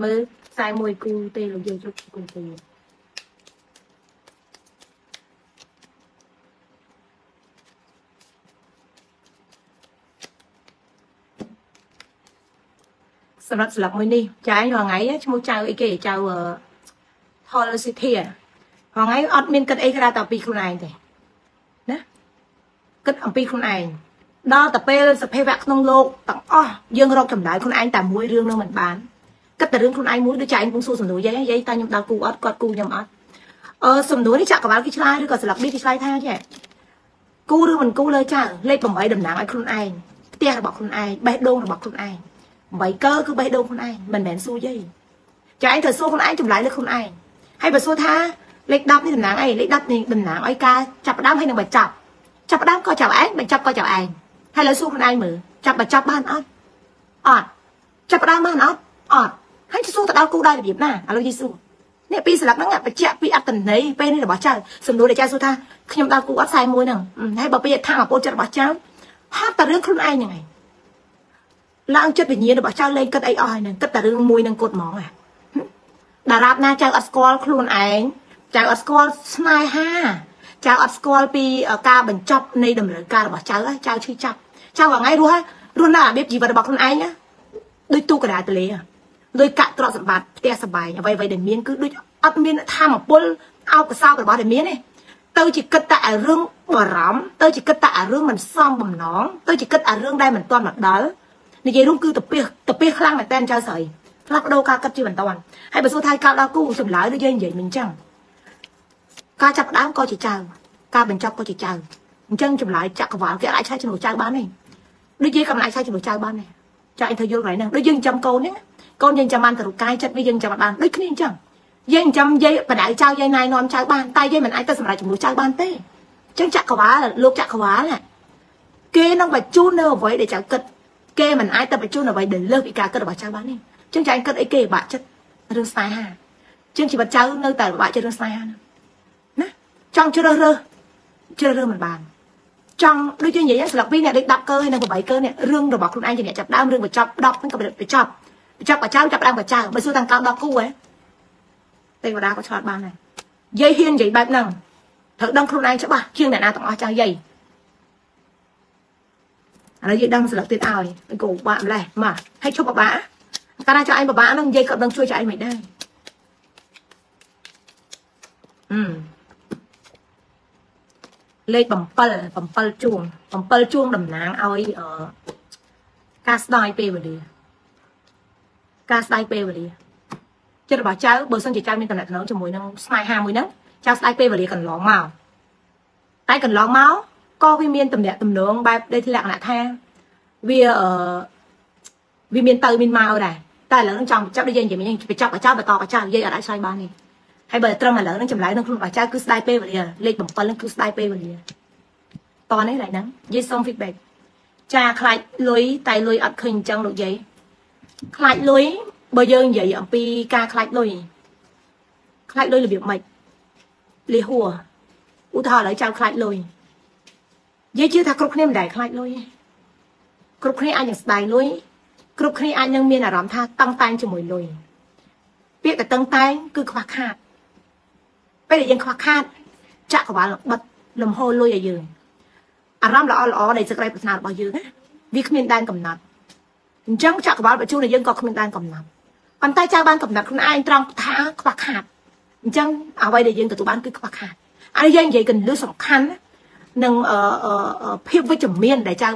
មើលខ្សែមួយគូទេលោកយើងជប់គូទេសម្រាប់ស្លឹកមួយនេះចាយរាល់ថ្ងៃឈ្មោះចៅអីគេចៅថលសិទ្ធារាល់ថ្ងៃអត់មានគិតអីក្រៅតែពីខ្លួនឯងទេណាគិតអំពីខ្លួនឯង ដល់តែពេលសភាវៈក្នុងលោកទាំងអស់យើងរកចម្លើយខ្លួនឯងតែមួយរឿងនឹងមិនបានគិតតែរឿងខ្លួនឯងមួយដូចចែងពងសួរសំណួរយាយយាយតើខ្ញុំដល់គូអត់គាត់គូខ្ញុំអត់អឺសំណួរនេះចាក់កវ៉ាល់គេឆ្លើយឬក៏ស្លឹកនេះគេឆ្លើយថាចេះគូឬមិនគូលើចៅលេខ8តំណាងឲ្យខ្លួនឯងផ្ទះរបស់ខ្លួនឯងបេះដូងរបស់ខ្លួនឯង8កើគឺបេះដូងខ្លួនឯងមិនមែនសួរយាយចាឯងត្រូវសួរខ្លួនឯងចម្លើយលើខ្លួនឯងហើយបើសួរថាលេខ10នេះតំណាងអីលេខ10នេះតំណាងឲ្យការចាប់ផ្ដើមហើយនឹងបញ្ចប់ចាប់ផ្ដើមក៏ចាប់ឯងបញ្ចប់ក៏ចាប់ឯង ហើយលើសួរខ្លួនឯងមើលចាប់បញ្ចប់បានអត់អត់ចាប់ផ្ដើមបានអត់អត់ហើយសួរទៅដល់គូដោយរបៀបណាឥឡូវយីសួរនេះពីស្លឹកហ្នឹងបញ្ជាក់ពីអត្តន័យពេលនេះរបស់ចៅសំណួរដែលចៅសួរថាខ្ញុំដល់គូអត់41ហ្នឹងហើយបើពីថាអពុលចិត្តរបស់ចៅហាត់តែរឿងខ្លួនឯងហ្នឹងឯងឡើងចិត្តវិញ្ញាណរបស់ចៅលេងគិតអីអស់ហើយនឹងគិតតែរឿងមួយនឹងគត់ហ្មងអាតារាបណាចៅអត់ស្គាល់ខ្លួនឯងចៅអត់ស្គាល់ស្នេហា ចៅអត់ស្គាល់ពីការបញ្ចប់នៃតម្រូវការរបស់ចៅចៅឈឺចាប់ចៅថ្ងៃរស់រស់នៅរបៀបជីវិតរបស់ខ្លួនឯងដូចទូកដាទលេដូចកាក់ទ្រព្យសម្បត្តិផ្ទះសបាយអ្វីអ្វីដែលមានគឺដូចអត់មានធម៌ពលអោបកសោបរបស់ដែលមានទេទៅជាគិតតែអារឿងបារម្ភទៅជាគិតតែអារឿងមិនសមបំណងទៅជាគិតអារឿងដែលមិនទាន់មកដល់និយាយរួមគឺតាពីតាពីខ្លាំងមែនតើចៅស្រីផ្លាស់ប្ដូរការគិតជាបន្តហើយបើសួរថាកើតដល់គូចម្លើយដូចយើងនិយាយមិនអញ្ចឹង ការចាប់ដើមក៏ជាចៅការបញ្ចប់ក៏ជាចៅអញ្ចឹងចម្លើយចក្រវាលគេអាចឆែកជំនួសចៅបានទេដូចយើងក៏មិនអាចឆែកជំនួសចៅបានដែរចាអញធ្វើយល់កន្លែងហ្នឹងដូចយើងចាំកូនហ្នឹងកូនយើងចាំបានទៅរូបកាយចិត្តវាយើងចាំបានដូចគ្នាអញ្ចឹងយើងចាំយាយបដៅចៅយាយណៃនាំចៅបានតែយាយមិនអាចទៅសម្រាប់ជំនួសចៅបានទេអញ្ចឹងចក្រវាលលោកចក្រវាលគេនឹងបញ្ជូននៅអ្វីដែលចៅគិតគេមិនអាចទៅបញ្ជូនអ្វីដែលលើសពីការគិតរបស់ចៅបានទេអញ្ចឹងចៅគិតអីគេបាក់ចិត្តរឿងស្នេហាជាងជីវិតចៅនៅតែបាក់ចិត្តរឿងស្នេហាណាច ង់ជ្រើសរើសជ្រើសរើសមិនបានចង់ដូចជានិយាយស្លឹកពីរអ្នកដេក10កើហើយនិង8កើនេះរឿងរបស់ខ្លួនឯងជាអ្នកចាប់ដើមរឿងបញ្ចប់10ហ្នឹងក៏បញ្ចប់បញ្ចប់បច្ចៅចាប់ដើមបច្ចៅបើសួរតាំងកោ10គូហ៎ទេវតាក៏ឆ្លត់បានដែរយាយហ៊ាននិយាយបែបហ្នឹងត្រូវដឹងខ្លួនឯងច្បាស់ជាងអ្នកណាទាំងអស់ចាស់យាយឥឡូវយើងដឹងស្លឹកទៀតឲ្យគោបាក់ម្លេះមកឲ្យឈប់បបាក់កាលណាចៅឯងបបាក់ហ្នឹងនិយាយក៏ដឹងជួយចៅឯងមិនដែរអឺ លេខ7 7ជួង7ជួងតំណាងឲ្យអឺការស្ដាយពេលវេលាការស្ដាយពេលវេលាចិត្តរបស់ចៅបើសិនជាចៅមានតំណែងជាមួយនឹងស្នេហាមួយហ្នឹងចៅស្ដាយពេលវេលាកន្លងមកតែកន្លងមកក៏វាមានតំណាក់តំណងបែបដែលលក្ខណៈថាវាអឺវាមានទៅមានមកដែរតែឥឡូវនឹងចង់បញ្ចប់ដូចយើងនិយាយមិញបញ្ចប់បញ្ចប់បន្តបញ្ចប់និយាយអត់អាចឆ្លើយបានទេ ហើយបើត្រឹមឥឡូវនឹងចម្លើយនឹងខ្លួនរបស់ចៅគឺស្ដាយពេលវេលាលេខ7នឹងគឺស្ដាយពេលវេលាតនេះឡើយហ្នឹងនិយាយសុំ feedback ចាខ្លាចលុយតែលុយអត់ឃើញអញ្ចឹងលោកយាយខ្លាចលុយបើយើងនិយាយអំពីការខ្លាចលុយខ្លាចលុយរបៀបម៉េចលីហួរឧទាហរណ៍ឥឡូវចៅខ្លាចលុយនិយាយជឿថាគ្រប់គ្នាមិនដែលខ្លាចលុយទេគ្រប់គ្នាអាចនឹងស្ដាយលុយគ្រប់គ្នាអាចនឹងមានអារម្មណ៍ថាតឹងតែងជាមួយលុយពាក្យតែតឹងតែងគឺខ្វះខាត ពេលដែលយើងខ្វះខាតចក្រវាលបិទលំហូរលុយឲ្យយើងអារម្មណ៍ល្អល្អនៃសេចក្តីប្រាថ្នារបស់យើងណាវាគ្មានដែនកំណត់អញ្ចឹងចក្រវាលបញ្ជូនឲ្យយើងក៏គ្មានដែនកំណត់ប៉ុន្តែចៅបានកំណត់ខ្លួនឯងត្រង់ថាខ្វះខាតអញ្ចឹងអ្វីដែលយើងទទួលបានគឺខ្វះខាតអានេះយើងនិយាយកន្លឹះសំខាន់នឹងភាពវិជ្ជមានដែលចៅ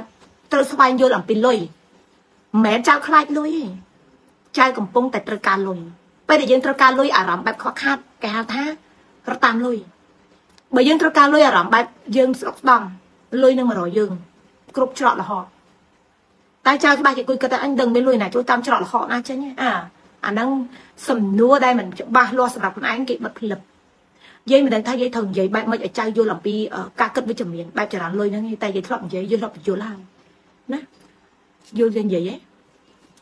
ត្រូវស្វែងយល់អំពីលុយមិនមែនចៅខ្លាចលុយទេចៅកំពុងតែត្រូវការលុយពេលដែលយើងត្រូវការលុយអារម្មណ៍បែបខ្វះខាតគេហៅថា រត់តាមលុយបើយើងត្រូវការលុយអារម្មណ៍បែបយើងស្រុកស្ដំលុយនឹងមករកយើងគ្រប់ច្រកលហកតែចៅច្បាស់ជាគួយគិតថាអញដឹងមានលុយណាជួយតាមច្រកលហកណាចេញអាអាហ្នឹងសំណួរដែលមិនច្បាស់លាស់សម្រាប់ខ្លួនឯងគេបិទផ្លឹបយាយមិនដឹងថាយាយត្រូវនិយាយបែបម៉េចឲ្យចៅយល់អំពីការគិតវិជ្ជមានបែបចរន្តលុយហ្នឹងតែយាយធ្លាប់និយាយយល់ធ្លាប់បញ្យល់ហើយណាយល់យាយនិយាយហ៎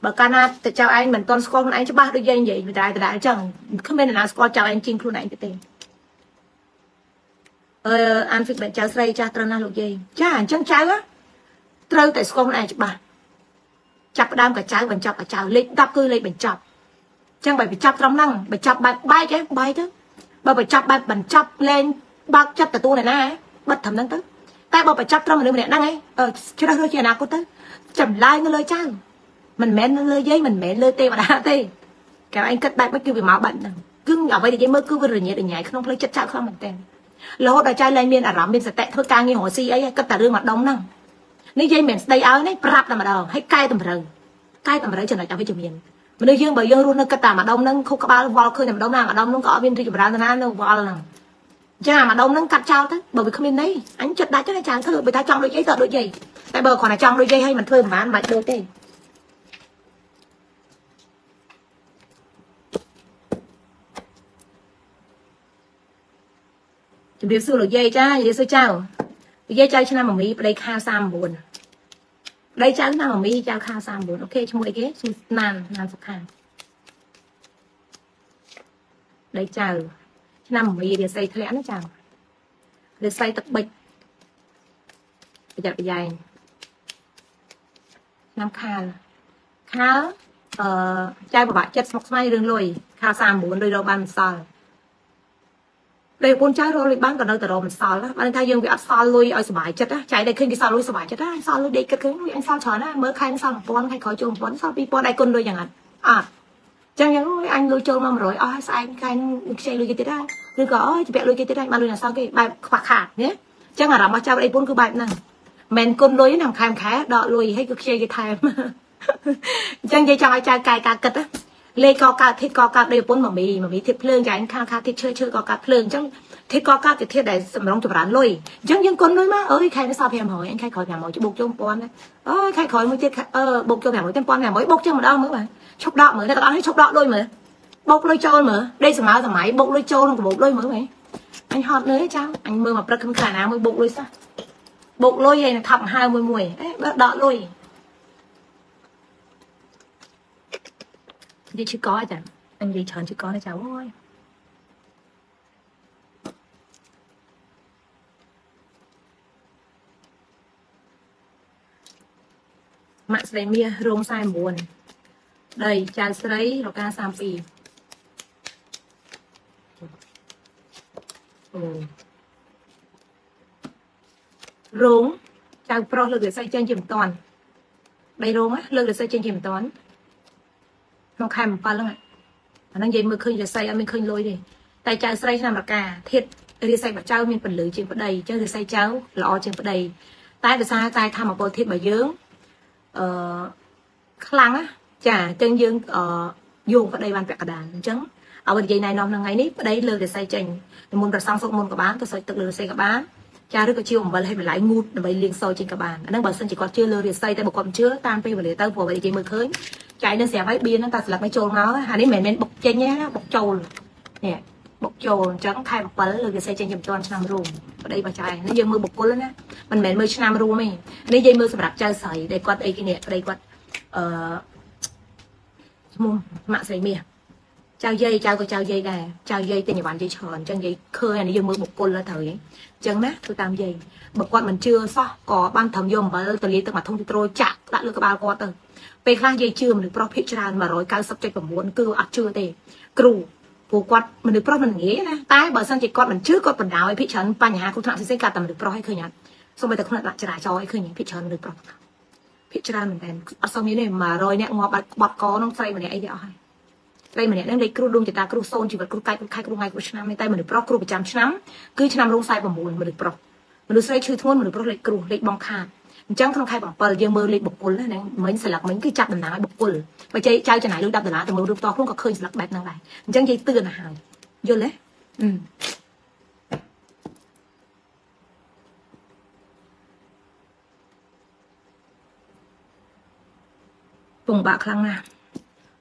បើកាលណាតើចៅឯងមិនតន់ស្គាល់ខ្លួនឯងច្បាស់ដូចយាយនិយាយដដែលដដែលអញ្ចឹងគ្មានអ្នកណាស្គាល់ចៅឯងជាងខ្លួនឯងទេ អឺអាន feedback ចៅស្រីចាស់ត្រូវណាស់លោកយាយចាអញ្ចឹងចៅត្រូវតែស្គាល់ខ្លួនឯងច្បាស់ចាប់ផ្ដើមកចៅបញ្ចប់កចៅលេខ10គឺលេខបញ្ចប់អញ្ចឹងបើបញ្ចប់ត្រឹមហ្នឹងបញ្ចប់បែបបែកឯងបែកទៅបើបញ្ចប់បែបបញ្ចប់លេងបើកចិត្តទទួលអ្នកណាបិទត្រឹមហ្នឹងទៅតែបើបញ្ចប់ត្រឹមមនុស្សម្នាក់ហ្នឹងឯងជ្រើសរើសជាអនាគតទៅចម្លើយនៅលើចៅមិនមែននៅលើយាយមិនមែនលើទេវតាទេកែឯងគិតបែបមិនគឺវាមកបែបហ្នឹងគឺអ្វីដែលយាយមើលគឺវារញ៉េរញ៉ៃក្នុងផ្លូវចិត្តចៅខ្លាំងមែនតើ រហូតដល់ចៅលែងមានអារម្មណ៍មានសតិធ្វើការងាររស់ស៊ីអីគិតតែរឿងម្ដុំហ្នឹងនេះយាយមិនស្ដីឲ្យនេះប្រាប់តែម្ដងហើយកែតម្រូវកែតម្រូវចំណុចអវិជ្ជមានមនុស្សយើងបើយើងរស់នៅគិតតែម្ដុំហ្នឹងខុសក្បាលវល់ឃើញតែម្ដុំណាម្ដុំហ្នឹងក៏អត់មានរីកចម្រើនណានៅវល់ហ្នឹងចាម្ដុំហ្នឹងកាត់ចោលទៅបើវាគ្មានន័យអញចិត្តដាច់ទៅចាធ្វើបើថាចង់ដូចយាយទៅដូចយាយតែបើគ្រាន់តែចង់ដូចយាយហើយមិនធ្វើមិនបានមិនបាច់ដូចទេ ជំរាបសួរលោកយាយចាជំរាបសួរចៅលោកយាយចៅឆ្នាំមមីប្តីខា39ប្តីចៅឆ្នាំមមីចៅខា39អូខេឈ្មោះអីគេឈ្មោះណានណានសុខាប្តីចៅឆ្នាំមមីរាសីធ្លាក់ណាចៅរាសីទឹកបិចប្រយ័ត្នប្រយែងឆ្នាំខាលខាលអឺចៅប្របាក់ចិត្តស្មុកស្មៃរឿងលុយខាល39លុយរកបានមិនសល់ ពេលប្រពន្ធចៅរកលុយបានក៏នៅតែរកមិនសល់បានថាយើងវាអត់សល់លុយឲ្យសុបាយចិត្តចៃតែឃើញគេសល់លុយសុបាយចិត្តសល់លុយដេកគិតឃើញអញសល់ច្រើនណាមើលខែសល់1000ខែក្រោយចូល1000សល់2000ឯគុណលុយយ៉ាងអត់អត់ចឹងយ៉ាងអញលុយចូលមក100អស់ហើយស្អែកខែនឹងខ្ចីលុយគេទៀតហើយឬក៏អើយជពាក់លុយគេទៀតហើយបានលុយណាសល់គេបែបខ្វះខាតណាចឹងអារម្មណ៍របស់ចៅប្តីពុនគឺបែបហ្នឹងមិនគុណលុយណាខែខែដកលុយហើយគឺខ្ចីគេថែមអញ្ចឹងនិយាយចង់ឲ្យចៅកាយការគិត លេខកកើតធាតកកើតដោយប្រពន្ធមមីមមីធាតភ្លើងចាញ់ខាងខាធាតឈើឈើកកើតភ្លើងអញ្ចឹងធាតកកើតជាធាតដែលសម្រងចម្រើនលុយអញ្ចឹងយើងគុណលុយមកអើយខែនេះសល់500អញខែក្រោយ500ច្បុកជុំ1000អើយខែក្រោយមួយទៀតអឺបុកជុំ500ទៅ1500បុកជុំម្ដងមើលបាទឈប់ដកមើលអ្នកទាំងអស់នេះឈប់ដកលុយមើលបុកលុយចូលមើលដេកសម័យសម័យបុកលុយចូលក្នុងកាបូបលុយមើលហ៎អញហត់នឿយចាំអញមើលមកព្រឹកខ្ញុំខ្លាណាមួយបុកលុយសោះបុកលុយហើយថាប់ហៅមួយមួយអេបើដកលុយ និយាយឈឺកចាអញនិយាយច្រើនឈឺកណាចាអូយម៉ាក់ស្រីមាសរោង49ដីចៅស្រីរកា32អូរោងចៅប្រុសលើករិស័យចេញជាមិនតាន់ដីរោងលើករិស័យចេញជាមិនតាន់ ក្នុងខែ7ហ្នឹងអាហ្នឹងនិយាយមើលឃើញរិស័យអត់មានឃើញលុយទេតែចៅស្រីឆ្នាំរកាធាតរិស័យបចៅមានពលឺជាងប្តីអញ្ចឹងរិស័យចៅល្អជាងប្តីតែដោយសារតែធម្មពលធាតរបស់យើងអឺខ្លាំងណាចាអញ្ចឹងយើងអឺយោងប្តីបានពាក់កណ្ដាលអញ្ចឹងអ្វីនិយាយណែនាំក្នុងថ្ងៃនេះប្តីលើរិស័យចេញនិមន្តប្រសងសុកមុនក៏បានទៅសុយទឹកលើរិស័យក៏បានចាឬក៏ជាអំបិលឲ្យបន្លែងូតដើម្បីលាងសោចេញក៏បានអាហ្នឹងបើសិនជាគាត់ជឿលើរិស័យតែបើគាត់មិនជឿតាមពេលវេលាទៅព្រោះអ្វីនិយាយមើលឃើញ ចាយនឹងស្រាប់ហើយបៀនហ្នឹងតែស្លាប់ឲ្យចូលមកអានេះមិនមែនបុកចេញទេណាបុកចូលនេះបុកចូលអញ្ចឹងខែ7លើរិស័យចេញជាមិនទាន់ឆ្នាំរួមប្តីបើចាយនេះយើងមើលបុគ្គលណាមិនមែនមើលឆ្នាំរួមទេនេះយើងមើលសម្រាប់ចៅស្រីដែលគាត់អីគេនេះប្តីគាត់អឺឈ្មោះម៉ាក់ស្រីមាសចៅយាយចៅក៏ចៅយាយដែរចៅយាយទិញអីវ៉ាន់យាយច្រើនអញ្ចឹងយាយឃើញអានេះយើងមើលបុគ្គលទៅត្រូវហីអញ្ចឹងណាធ្វើតាមយាយបើគាត់មិនជឿសោះក៏បានត្រឹមយកអំបិលទៅលាយទឹកមកធុងទីត្រូលចាក់ដាក់លើក្បាលគាត់ទៅ ពេលខ្លះយាយជឿមនុស្សប្រុសភាគច្រើន190.9គឺអត់ជឿទេគ្រូព្រោះគាត់មនុស្សប្រុសមិនងាយណាតែបើសិនជាគាត់មិនជឿគាត់បណ្ដោយភាគច្រើនបញ្ហាគ្រោះថ្នាក់ផ្សេងៗគាត់តែមនុស្សប្រុសឲ្យឃើញអត់សូម្បីតែក្នុងដាក់ចរាចរណ៍ឲ្យឃើញភាគច្រើនមនុស្សប្រុសភាគច្រើនមែនតើអត់សូវមានទេ100នាក់ងាប់បាត់បាត់កក្នុងស្រីម្នាក់អីទេអស់ហើយស្រីម្នាក់ហ្នឹងលេខគ្រូដួងចតាគ្រូសូនជីវិតគ្រូកាយគ្រូខែគ្រូថ្ងៃគ្រូឆ្នាំតែមនុស្សប្រុសគ្រូប្រចាំឆ្នាំគឺឆ្នាំរោង49មនុស្សប្រុសមនុស្សស្រីឈឺធ្ងន់មនុស្សប្រុសលេខគ្រូលេខបងខាត អញ្ចឹងក្នុងខែ7យើងមើលលេខបុគ្គលហ្នឹងមិញស្លឹកមិញគឺចាប់តំណាងឲ្យបុគ្គលបើចៃចៅចំណាយលុយ10ដុល្លារទៅមើលរូបផ្ទាល់ខ្លួនក៏ឃើញស្លឹកបែបហ្នឹងដែរអញ្ចឹងយាយទឿនទៅហើយយល់ទេអឺពងបាក់ខ្លាំងណាស់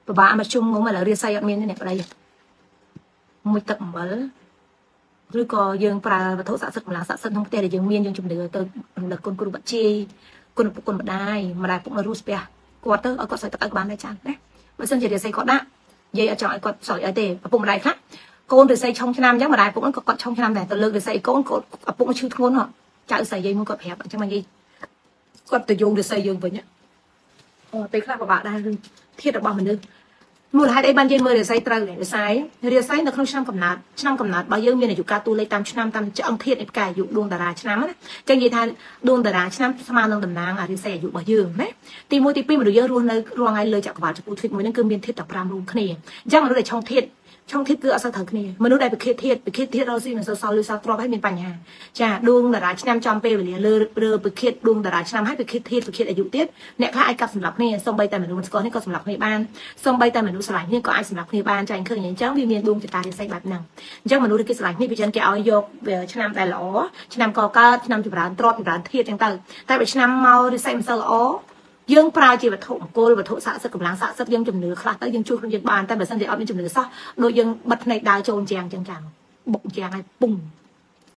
ពិបាកមកជុំងងឥឡូវរាសីអត់មានទេអ្នកប្តីមួយទឹកអំបិល ឬក៏យើងប្រើវត្ថុស័ក្តិសិទ្ធិកម្លាំងស័ក្តិសិទ្ធិក្នុងផ្ទះដែលយើងមានយើងជំនឿទៅរំលឹកគុណគ្រូបាក់ជាគុណពុកគុណម្ដាយម្ដាយពុកម្ដាយរស់ស្ពះគាត់ទៅឲ្យគាត់សើទឹកឲ្យបានដែរចាណាបើសិនជារាសីគាត់ដាក់និយាយអត់ចង់ឲ្យគាត់សើអីទេឪពុកម្ដាយខ្លះកូនរិស័យឆុងឆ្នាំអញ្ចឹងម្ដាយពុកហ្នឹងក៏គាត់ឆុងឆ្នាំដែរទៅលើករិស័យកូនកូនឪពុកឈឺធ្ងន់ហ៎ចៅស្រីយាយមួយគាត់ប្រាប់អញ្ចឹងមកយាយគាត់ទៅយងរិស័យយើងវិញអូពេលខ្លះពិបាកដែររឿងធាតរបស់មនុស្ស មូលហេតុអីបានយើងមើលរាសីត្រូវរាសីរាសីនៅក្នុងឆ្នាំកំណើតឆ្នាំកំណើតរបស់យើងមានអាយុកាលតួលេខតាមឆ្នាំតាមឆ្អឹងធាតុនៃផ្កាយអាយុដួងតារាឆ្នាំណាចឹងនិយាយថាដួងតារាឆ្នាំស្មើនឹងតំណាងអារាសីអាយុរបស់យើងណាទី1ទី2មនុស្សយើងរស់នៅរាល់ថ្ងៃលើចក្រវាឡចក្រធាតុមួយហ្នឹងគឺមានធាតុតែ5រួមគ្នាអញ្ចឹងមនុស្សដែលឆុងធាតុ ឆុងធាតុគឺអត់សូវត្រូវគ្នាមនុស្សដែលពិឃាតធាតុពិឃាតធាតុរស់ស៊ីមិនសូវសល់ឬសល់ទ្របហើយមានបញ្ហាចាដួងតារាឆ្នាំចំពេលវេលាលើលើពិឃាតដួងតារាឆ្នាំហើយពិឃាតធាតុពិឃាតអាយុទៀតអ្នកខ្លះអាចកាប់សម្រាប់គ្នាសូម្បីតែមនុស្សមិនស្គាល់នេះក៏សម្រាប់គ្នាបានសូម្បីតែមនុស្សស្រឡាញ់គ្នាក៏អាចសម្រាប់គ្នាបានចាអញ្ចឹងឃើញអញ្ចឹងវាមានដួងចតារាសីបែបហ្នឹងអញ្ចឹងមនុស្សគេស្រឡាញ់គ្នាពីចឹងគេឲ្យយកឆ្នាំដែលល្អឆ្នាំកកើតឆ្នាំចម្រើនទ្របចម្រើនធាតុអញ្ចឹងទៅតែបើឆ្នាំមករាសីមិនសូវល្អ យើងប្រើជាវត្ថុមង្គលវត្ថុស័ក្តិសិទ្ធិកម្លាំងស័ក្តិសិទ្ធិយើងជំនឿខ្លះទៅយើងជួយខ្លួនយើងបានតែបើសិនជាអត់មានជំនឿសោះដូចយើងបិទភ្នែកដើរចូលជាងអញ្ចឹងចាំបុកជាងឲ្យពុំ